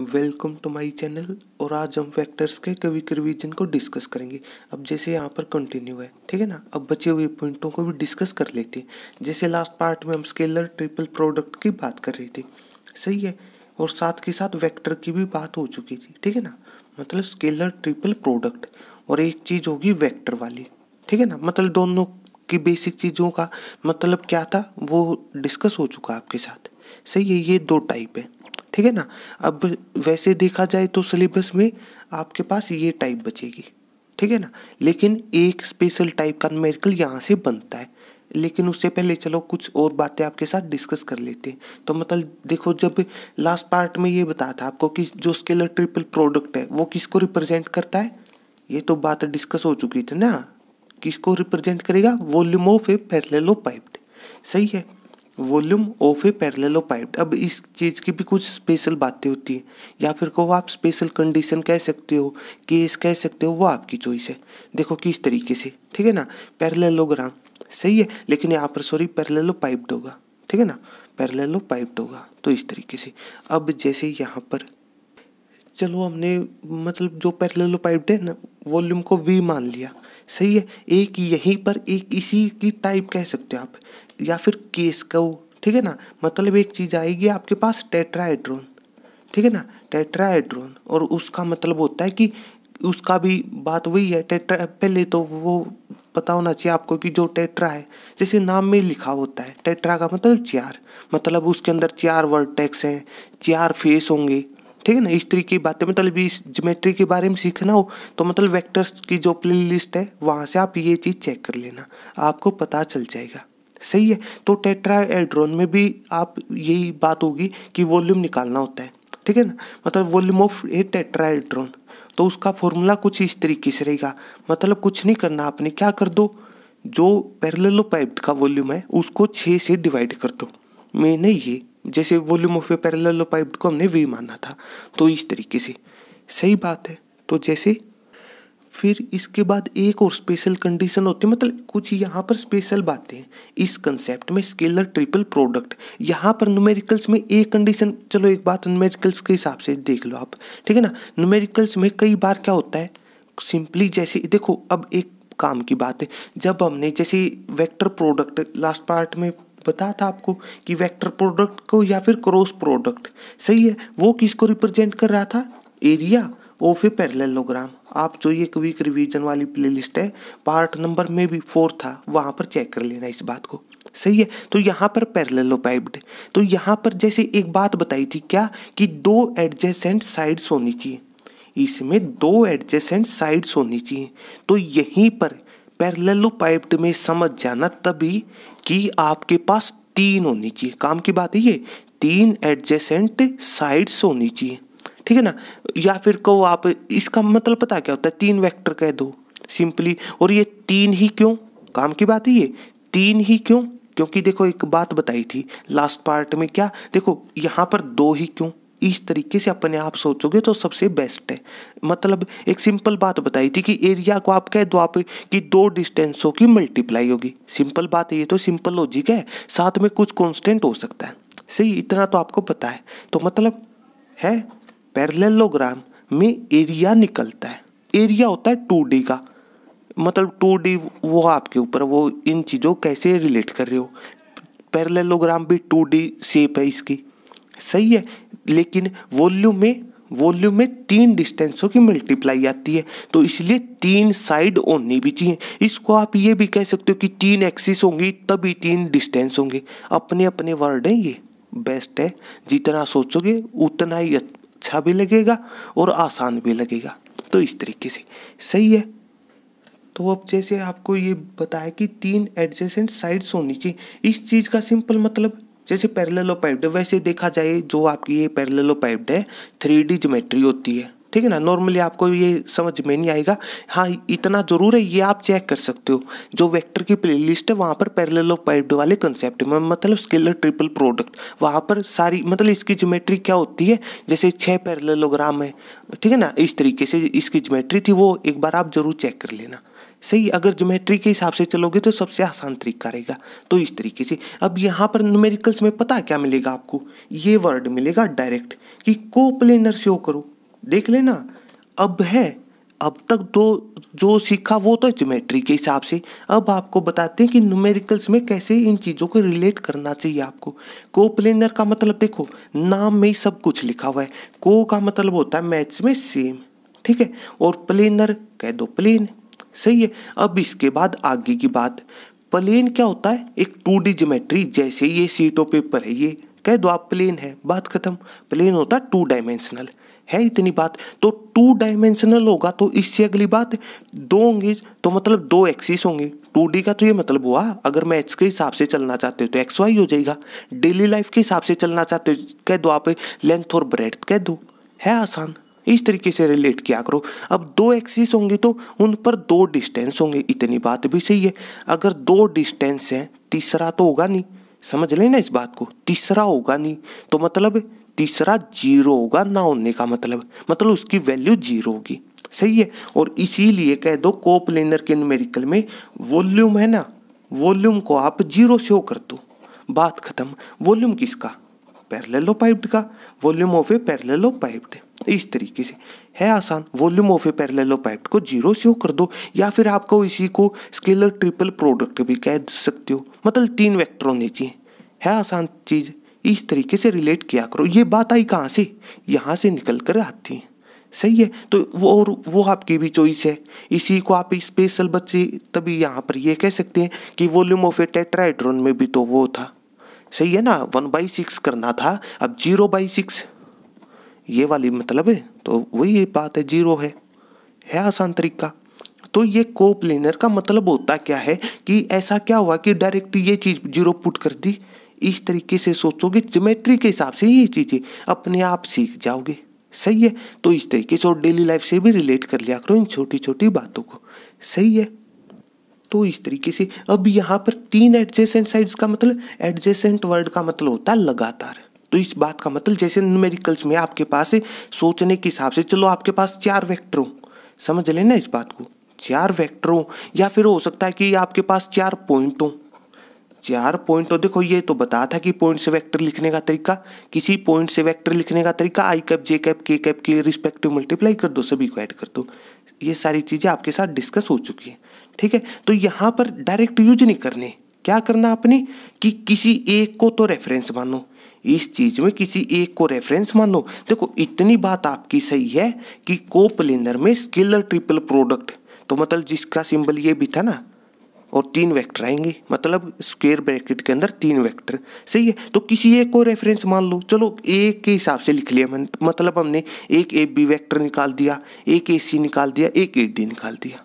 Welcome to my channel और आज हम वेक्टर्स के कवि रिवीजन को डिस्कस करेंगे। अब जैसे यहाँ पर कंटिन्यू है, ठीक है ना? अब बचे हुए पॉइंटों को भी डिस्कस कर लेते हैं। जैसे लास्ट पार्ट में हम स्केलर ट्रिपल प्रोडक्ट की बात कर रहे थे। सही है? और साथ के साथ वेक्टर की भी बात हो चुकी थी, ठीक है ना? मतलब स्केलर ट्रिपल प्रोडक्ट और एक चीज़ होगी वैक्टर वाली, ठीक है ना? मतलब दोनों की बेसिक चीज़ों का मतलब क्या था? वो डिस्कस हो चुका आपके साथ। सही है? ये दो टाइप है। ठीक है ना? अब वैसे देखा जाए तो सिलेबस में आपके पास ये टाइप बचेगी, ठीक है ना? लेकिन एक स्पेशल टाइप का न्यूमेरिकल यहाँ से बनता है। लेकिन उससे पहले चलो कुछ और बातें आपके साथ डिस्कस कर लेते हैं। तो मतलब देखो जब लास्ट पार्ट में ये बताया था आपको कि जो स्केलर ट्रिपल प्रोडक्ट है, वो किसको रिप्रेजेंट करता है? ये तो बात डिस्कस हो चुकी थी ना? किसको रिप्रेजेंट करेगा? Volume of a parallelepiped सही है? Volume of a parallelepiped अब इस चीज़ की भी कुछ स्पेशल बातें होती हैं। या फिर को आप स्पेशल कंडीशन कह सकते हो केस कह सकते हो, वो आपकी चॉइस है। देखो किस तरीके से, ठीक है ना? पैरेललोग्राम, सही है, लेकिन यहाँ पर सॉरी पैरेललो पाइप्ड होगा, ठीक है ना? पैरेललो पाइप्ड होगा तो इस तरीके से। अब जैसे यहाँ पर, चलो हमने मतलब जो पैरेललो पाइप्ड है ना, वॉल्यूम को वी मान लिया। सही है? एक यहीं पर, एक इसी की टाइप कह सकते हो आप। या फिर केस का ठीक है ना? मतलब एक चीज़ आएगी आपके पास टेट्राएड्रोन ठीक है ना? टेट्राएड्रोन और उसका मतलब होता है कि उसका भी बात वही है टेट्रा पहले तो वो पता होना चाहिए आपको कि जो टेट्रा है, जैसे नाम में लिखा होता है टेट्रा का मतलब चार मतलब उसके अंदर चार वर्टेक्स हैं चार फेस होंगे ठीक है ना? इस तरीके की बातें मतलब इस ज्योमेट्री के बारे में सीखना हो तो मतलब वेक्टर्स की जो प्ले लिस्ट है, वहाँ से आप ये चीज़ चेक कर लेना। आपको पता चल जाएगा। सही है? तो टेट्राएड्रोन में भी आप यही बात होगी कि वॉल्यूम निकालना होता है। ठीक है ना? मतलब वॉल्यूम ऑफ़ ए टेट्राएड्रोन तो उसका फॉर्मूला कुछ इस तरीके से रहेगा। मतलब कुछ नहीं करना आपने, क्या कर दो? जो पैरेललो पाइप का वॉल्यूम है, उसको छः से डिवाइड कर दो। मैंने ये। जैसे volume of a parallelepiped को हमने वी माना था। तो इस तरीके से। सही बात है। तो जैसे फिर इसके बाद एक और स्पेशल कंडीशन होती है मतलब कुछ यहाँ पर स्पेशल बातें हैं। इस कंसेप्ट में स्केलर ट्रिपल प्रोडक्ट यहाँ पर न्यूमेरिकल्स में एक कंडीशन चलो एक बात न्यूमेरिकल्स के हिसाब से देख लो आप। ठीक है ना? न्यूमेरिकल्स में कई बार क्या होता है? सिंपली जैसे, देखो, अब एक काम की बात है। जब हमने जैसे वेक्टर प्रोडक्ट लास्ट पार्ट में बताया था आपको कि वेक्टर प्रोडक्ट को या फिर क्रॉस प्रोडक्ट सही है, वो किसको रिप्रेजेंट कर रहा था? एरिया ऑफ़ ए पैरेललोग्राम आप जो ये वीक रिवीजन वाली प्लेलिस्ट है पार्ट नंबर में भी फोर था, वहाँ पर चेक कर लेना इस बात को। सही है तो यहाँ पर पैरेललोपाइप्ड तो यहाँ पर जैसे एक बात बताई थी क्या कि दो एडजेसेंट साइड्स होनी चाहिए? इसमें दो एडजेसेंट साइड्स होनी चाहिए। तो यहीं पर पैरेललोपाइप्ड में समझ जाना तभी कि आपके पास तीन होनी चाहिए। काम की बात है ये, तीन एडजेसेंट साइड्स होनी चाहिए। ठीक है ना? या फिर कहो आप, इसका मतलब पता क्या होता है? तीन वेक्टर कह दो, सिंपली। और ये तीन ही क्यों? काम की बात है ये, तीन ही क्यों? क्योंकि देखो, एक बात बताई थी, लास्ट पार्ट में क्या? देखो, यहाँ पर दो ही क्यों? इस तरीके से अपने आप सोचोगे तो सबसे बेस्ट है। मतलब एक सिंपल बात बताई थी कि एरिया को आप कह दो, आप कि दो डिस्टेंसों की मल्टीप्लाई होगी। सिंपल बात है, ये तो सिंपल लॉजिक है। साथ में कुछ कॉन्स्टेंट हो सकता है। सही, इतना तो आपको पता है। तो मतलब है पैरेललोग्राम में एरिया निकलता है। एरिया होता है टू डी का। मतलब टू डी वो आपके ऊपर, वो इन चीज़ों कैसे रिलेट कर रहे हो? पैरेललोग्राम भी टू डी शेप है इसकी। सही है, लेकिन वॉल्यूम में वॉल्यूम में तीन डिस्टेंसों की मल्टीप्लाई आती है तो इसलिए तीन साइड होनी भी चाहिए। इसको आप ये भी कह सकते हो कि तीन एक्सिस होंगी, तभी तीन डिस्टेंस होंगे। अपने अपने वर्ड हैं ये बेस्ट है। जितना सोचोगे, उतना ही अच्छा भी लगेगा और आसान भी लगेगा। तो इस तरीके से, सही है? तो अब जैसे आपको ये बताया कि तीन एडजेसेंट साइड्स होनी चाहिए, इस चीज़ का सिंपल मतलब जैसे पैरेललोपाइप्ड वैसे देखा जाए जो आपकी ये पैरेललोपाइप्ड है थ्री डी जोमेट्री होती है। ठीक है ना? नॉर्मली आपको ये समझ में नहीं आएगा। हाँ इतना ज़रूर है, ये आप चेक कर सकते हो। जो वेक्टर की प्लेलिस्ट है, वहाँ पर पैरेललोपाइप्ड वाले कंसेप्ट में मतलब स्केलर ट्रिपल प्रोडक्ट वहाँ पर सारी मतलब इसकी ज्योमेट्री क्या होती है? जैसे छः पैरेललोग्राम है। ठीक है ना? इस तरीके से इसकी ज्योमेट्री थी, वो एक बार आप ज़रूर चेक कर लेना। सही, अगर ज्योमेट्री के हिसाब से चलोगे तो सबसे आसान तरीका रहेगा। तो इस तरीके से, अब यहाँ पर न्यूमेरिकल्स में पता क्या मिलेगा आपको? ये वर्ड मिलेगा डायरेक्ट कि को प्लेनर शो करो। देख लेना, अब है, अब तक दो, जो सीखा वो तो ज्योमेट्री के हिसाब से। अब आपको बताते हैं कि न्यूमेरिकल्स में कैसे इन चीज़ों को रिलेट करना चाहिए आपको। को प्लेनर का मतलब देखो, नाम में ही सब कुछ लिखा हुआ है। को का मतलब होता है मैथ्स में सेम ठीक है? और प्लेनर कह दो प्लेन सही है, अब इसके बाद आगे की बात। प्लेन क्या होता है? एक टू डी जोमेट्री जैसे ये सीटों पेपर है, ये। कह दो आप प्लेन है, बात खत्म। प्लेन होता है टू डायमेंशनल। है इतनी बात। तो टू डायमेंशनल होगा तो इससे अगली बात, दो होंगे तो मतलब दो एक्सिस होंगे। टू डी का तो ये मतलब हुआ, अगर मैं एक्स के हिसाब से चलना चाहते हो तो एक्स वाई हो जाएगा। डेली लाइफ के हिसाब से चलना चाहते हो, कह दो आप लेंथ और ब्रेथ कह दो। है आसान। इस तरीके से रिलेट किया करो। अब दो एक्सिस होंगे तो उन पर दो डिस्टेंस होंगे, इतनी बात भी सही है। अगर दो डिस्टेंस हैं, तीसरा तो होगा नहीं। समझ लेना इस बात को? तीसरा होगा नहीं तो मतलब तीसरा ज़ीरो होगा ना होने का मतलब। मतलब उसकी वैल्यू ज़ीरो होगी। सही है? और इसीलिए कह दो कोप्लेनर के न्यूमेरिकल में वॉल्यूम है ना वॉल्यूम को आप ज़ीरो शो कर दो। बात खत्म। वॉल्यूम किसका? पैरेललो पाइप्ड का। Volume of a parallelepiped इस तरीके से। है आसान volume of a parallelepiped को ज़ीरो शो कर दो, या फिर आपको इसी को स्केलर ट्रिपल प्रोडक्ट भी कह सकते हो। मतलब तीन वेक्टर होने चाहिए। है आसान चीज़, इस तरीके से रिलेट किया करो। ये बात आई कहाँ से? यहाँ से निकल कर आती है। सही है? तो वो और वो आपकी भी चॉइस है। इसी को आप स्पेशल बच्चे तभी यहाँ पर ये कह सकते हैं कि वॉल्यूम ऑफ़ ए टेट्राइड्रोन में भी तो वो था। सही है ना? वन बाई सिक्स करना था। अब ज़ीरो बाई सिक्स ये वाली मतलब है तो वही बात है, ज़ीरो है। है आसान तरीका। तो ये को प्लेनर का मतलब होता क्या है कि ऐसा क्या हुआ कि डायरेक्ट ये चीज़ ज़ीरो पुट कर दी? इस तरीके से सोचोगे जोमेट्री के हिसाब से ये चीज़ें अपने आप सीख जाओगे। सही है? तो इस तरीके से और डेली लाइफ से भी रिलेट कर लिया करो इन छोटी छोटी बातों को। सही है? तो इस तरीके से अब यहाँ पर तीन एडजेसेंट साइड्स का मतलब एडजेसेंट वर्ड का मतलब होता है लगातार। तो इस बात का मतलब जैसे न्यूमेरिकल्स में आपके पास सोचने के हिसाब से चलो, आपके पास चार वेक्टर हो। समझ लेना इस बात को? चार वेक्टर हो, या फिर हो सकता है कि आपके पास चार पॉइंट हो। चार पॉइंट तो देखो ये तो बता था कि पॉइंट से वेक्टर लिखने का तरीका, किसी पॉइंट से वेक्टर लिखने का तरीका I cap J cap K cap के रिस्पेक्टिव मल्टीप्लाई कर दो, सभी को ऐड कर दो। ये सारी चीज़ें आपके साथ डिस्कस हो चुकी है, ठीक है? तो यहाँ पर डायरेक्ट यूज़ नहीं करने। क्या करना आपने? कि किसी एक को तो रेफरेंस मानो। इस चीज़ में किसी एक को रेफरेंस मानो। देखो, इतनी बात आपकी सही है कि कोप्लेनर में स्केलर ट्रिपल प्रोडक्ट तो मतलब जिसका सिंबल ये भी था ना, और तीन वेक्टर आएँगे मतलब स्क्वेयर ब्रैकेट के अंदर तीन वेक्टर सही है? तो किसी एक को रेफरेंस मान लो। चलो, एक के हिसाब से लिख लिया मतलब हमने एक ए बी वैक्टर निकाल दिया, एक ए सी निकाल दिया, एक ए डी निकाल दिया।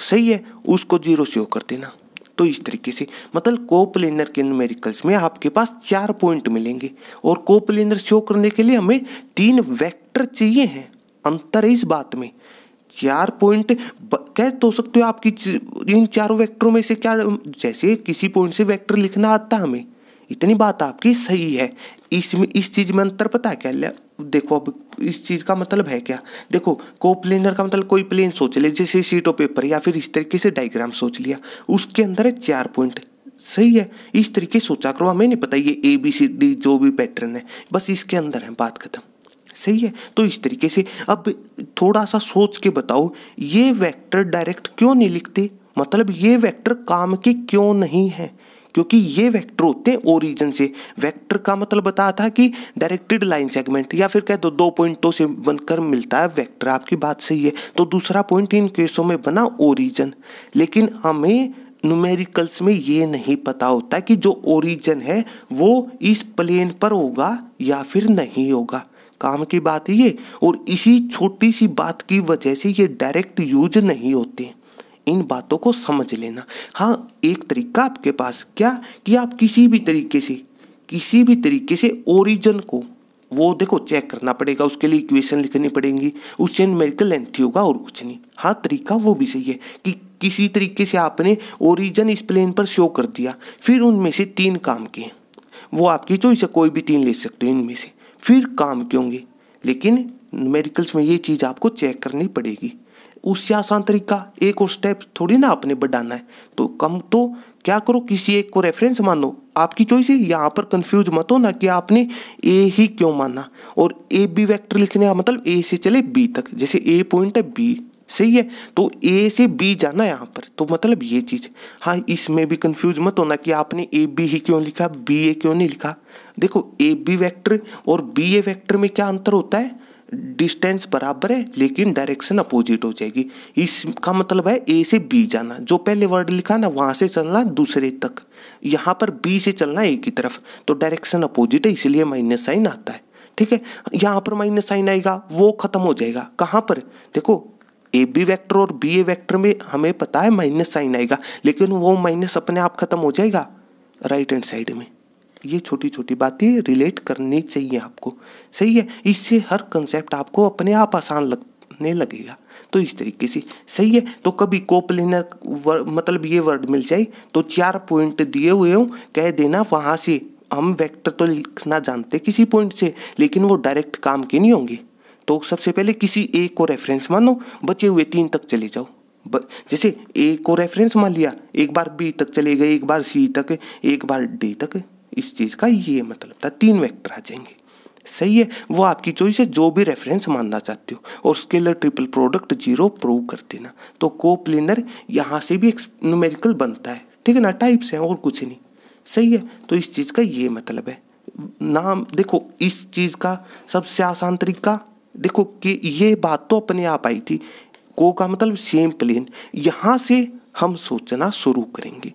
सही है? उसको ज़ीरो से कर देना। तो इस तरीके से मतलब कोप्लेनर के न्यूमेरिकल्स में आपके पास चार पॉइंट मिलेंगे। और कोप्लेनर शो करने के लिए हमें तीन वेक्टर चाहिए हैं अंतर है इस बात में। चार पॉइंट कह तो सकते हो आपकी इन चारों वेक्टरों में से क्या, जैसे किसी पॉइंट से वेक्टर लिखना आता हमें। इतनी बात आपकी सही है। इसमें, इस चीज़ में अंतर पता है क्या? देखो अब इस चीज़ का मतलब है क्या? देखो को प्लेनर का मतलब कोई प्लेन सोच ले, जैसे सीट ऑफ़ पेपर या फिर इस तरीके से डायग्राम सोच लिया। उसके अंदर है चार पॉइंट। सही है, इस तरीके सोचा करो। हमें नहीं पता ये ए बी सी डी जो भी पैटर्न है। बस इसके अंदर है बात खत्म। सही है तो इस तरीके से अब थोड़ा सा सोच के बताओ, ये वेक्टर डायरेक्ट क्यों नहीं लिखते? मतलब ये वेक्टर काम के क्यों नहीं है? क्योंकि ये वेक्टर होते हैं ओरिजिन से। वेक्टर का मतलब बताया था कि डायरेक्टेड लाइन सेगमेंट या फिर कह दो दो पॉइंटों से बनकर मिलता है वेक्टर आपकी बात सही है। तो दूसरा पॉइंट इन केसों में बना ओरिजन लेकिन हमें न्यूमेरिकल्स में ये नहीं पता होता कि जो ओरिजन है, वो इस प्लेन पर होगा या फिर नहीं होगा। काम की बात ये। और इसी छोटी सी बात की वजह से ये डायरेक्ट यूज़ नहीं होते। इन बातों को समझ लेना। हाँ एक तरीका आपके पास क्या कि आप किसी भी तरीके से, किसी भी तरीके से ओरिजन को, वो देखो चेक करना पड़ेगा, उसके लिए इक्वेशन लिखनी पड़ेगी उससे न्यूमेरिकल लेंथ ही होगा और कुछ नहीं। हाँ तरीका वो भी सही है कि किसी तरीके से आपने ओरिजन इस प्लेन पर शो कर दिया, फिर उनमें से तीन काम किए। वो आपकी चॉइस है, कोई भी तीन ले सकते हो इनमें से, फिर काम के होंगे, लेकिन मेडिकल्स में ये चीज़ आपको चेक करनी पड़ेगी। उससे आसान तरीका, एक और स्टेप थोड़ी ना आपने बढ़ाना है। तो कम तो क्या करो, किसी एक को रेफरेंस मानो, आपकी चॉइस है, यहाँ पर कंफ्यूज मत हो ना कि आपने ए ही क्यों माना। और ए बी वेक्टर लिखने का मतलब ए से चले बी तक, जैसे ए पॉइंट है बी सही है? तो ए से बी जाना यहाँ पर तो मतलब ये चीज़। हाँ इसमें भी कंफ्यूज मत होना कि आपने ए बी ही क्यों लिखा बी ए क्यों नहीं लिखा। देखो ए बी वैक्टर और बी ए वैक्टर में क्या अंतर होता है? डिस्टेंस बराबर है, लेकिन डायरेक्शन अपोजिट हो जाएगी। इसका मतलब है ए से बी जाना। जो पहले वर्ड लिखा ना, वहाँ से चलना दूसरे तक। यहाँ पर बी से चलना ए की तरफ़। तो डायरेक्शन अपोजिट है, इसलिए माइनस साइन आता है। ठीक है? यहाँ पर माइनस साइन आएगा, वो खत्म हो जाएगा। कहाँ पर? देखो ए बी वैक्टर और बी ए वैक्टर में हमें पता है माइनस साइन आएगा, लेकिन वो माइनस अपने आप खत्म हो जाएगा राइट हैंड साइड में। ये छोटी छोटी बातें रिलेट करनी चाहिए आपको। सही है? इससे हर कंसेप्ट आपको अपने आप आसान लगने लगेगा। तो इस तरीके से। सही है? तो कभी कोपलिनर मतलब ये वर्ड मिल जाए तो चार पॉइंट दिए हुए हो, कह देना वहाँ से हम वेक्टर तो लिखना जानते किसी पॉइंट से, लेकिन वो डायरेक्ट काम के नहीं होंगे। तो सबसे पहले किसी एक को रेफरेंस मानो, बचे हुए तीन तक चले जाओ। जैसे ए को रेफरेंस मान लिया, एक बार बी तक चले गए, एक बार सी तक, एक बार डी तक। इस चीज़ का ये मतलब था, तीन वेक्टर आ जाएँगे। सही है? वो आपकी चॉइस है, जो भी रेफरेंस मानना चाहते हो, और scalar triple product zero prove कर देना। तो को प्लेनर यहाँ से भी एक न्यूमेरिकल बनता है। ठीक है ना? टाइप्स हैं, और कुछ नहीं। सही है? तो इस चीज़ का ये मतलब है। नाम, देखो, इस चीज़ का सबसे आसान तरीका, देखो कि ये बात तो अपने आप आई थी। को का मतलब सेम प्लेन यहाँ से हम सोचना शुरू करेंगे।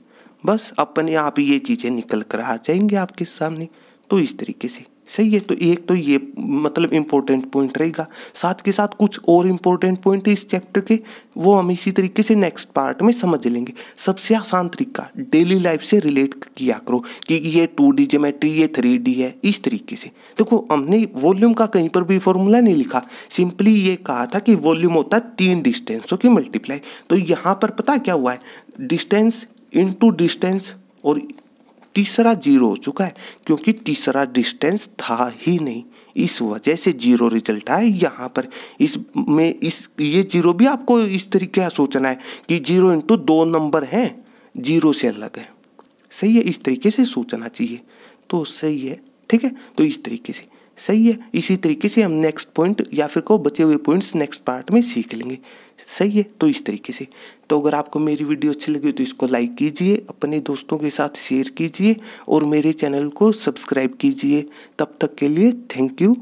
बस अपने आप ये चीज़ें निकल कर आ जाएँगे आपके सामने। तो इस तरीके से। सही है तो एक तो ये मतलब इम्पोर्टेंट पॉइंट रहेगा। साथ के साथ कुछ और इम्पोर्टेंट पॉइंट इस चैप्टर के, वो हम इसी तरीके से नेक्स्ट पार्ट में समझ लेंगे। सबसे आसान तरीका डेली लाइफ से रिलेट किया करो कि ये टू डी जोमेट्री ये थ्री डी है, इस तरीके से। देखो तो हमने वॉल्यूम का कहीं पर भी फॉर्मूला नहीं लिखा। सिंपली ये कहा था कि वॉल्यूम होता है तीन डिस्टेंसों की मल्टीप्लाई तो यहाँ पर पता क्या हुआ है? डिस्टेंस इनटू डिस्टेंस और तीसरा ज़ीरो हो चुका है, क्योंकि तीसरा डिस्टेंस था ही नहीं। इस वजह से ज़ीरो रिज़ल्ट आया यहाँ पर। इस में इस, ये ज़ीरो भी आपको इस तरीके का सोचना है कि ज़ीरो इंटू दो नंबर हैं, ज़ीरो से अलग है। सही है, इस तरीके से सोचना चाहिए। तो सही है, ठीक है? तो इस तरीके से। सही है, इसी तरीके से हम नेक्स्ट पॉइंट या फिर को बचे हुए पॉइंट्स नेक्स्ट पार्ट में सीख लेंगे। सही है तो इस तरीके से। तो अगर आपको मेरी वीडियो अच्छी लगी तो इसको लाइक कीजिए, अपने दोस्तों के साथ शेयर कीजिए और मेरे चैनल को सब्सक्राइब कीजिए। तब तक के लिए थैंक यू